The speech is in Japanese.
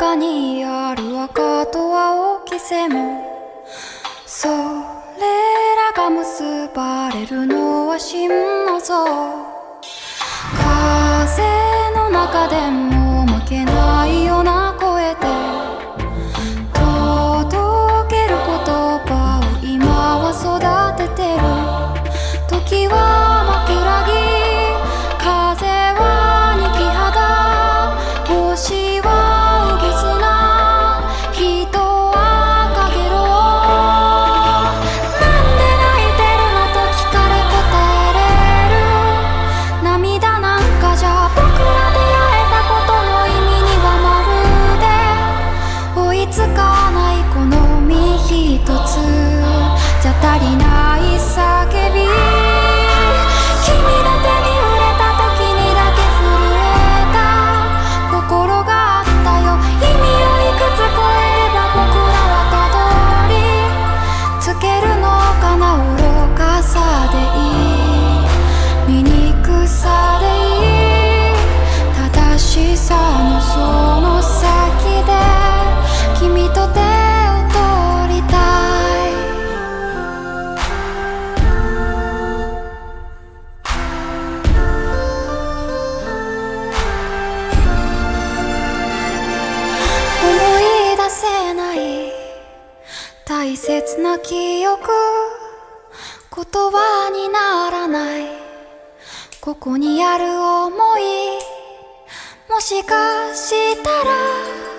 中にある赤と青きせもそれらが結ばれるのは真の像。大切な記憶。言葉にならない。ここにある想い。もしかしたら